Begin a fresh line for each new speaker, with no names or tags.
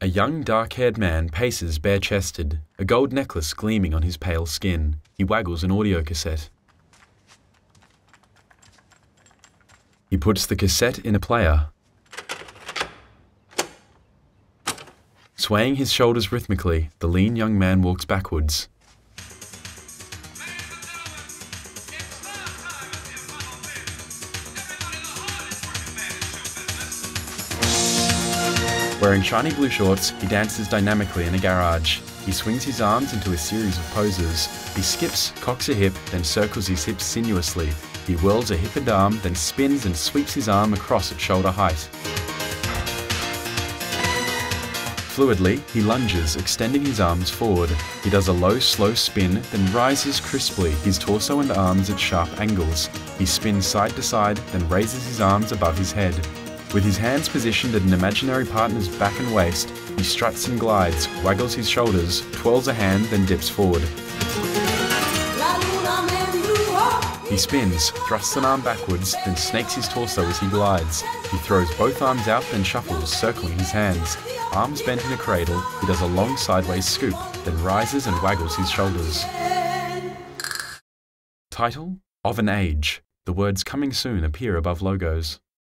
A young dark haired man paces bare chested, a gold necklace gleaming on his pale skin. He waggles an audio cassette. He puts the cassette in a player. Swaying his shoulders rhythmically, the lean young man walks backwards. Wearing shiny blue shorts, he dances dynamically in a garage. He swings his arms into a series of poses. He skips, cocks a hip, then circles his hips sinuously. He whirls a hip and arm, then spins and sweeps his arm across at shoulder height. Fluidly, he lunges, extending his arms forward. He does a low, slow spin, then rises crisply, his torso and arms at sharp angles. He spins side to side, then raises his arms above his head. With his hands positioned at an imaginary partner's back and waist, he struts and glides, waggles his shoulders, twirls a hand, then dips forward. He spins, thrusts an arm backwards, then snakes his torso as he glides. He throws both arms out, then shuffles, circling his hands. Arms bent in a cradle, he does a long sideways scoop, then rises and waggles his shoulders. Title Of an Age. The words coming soon appear above logos.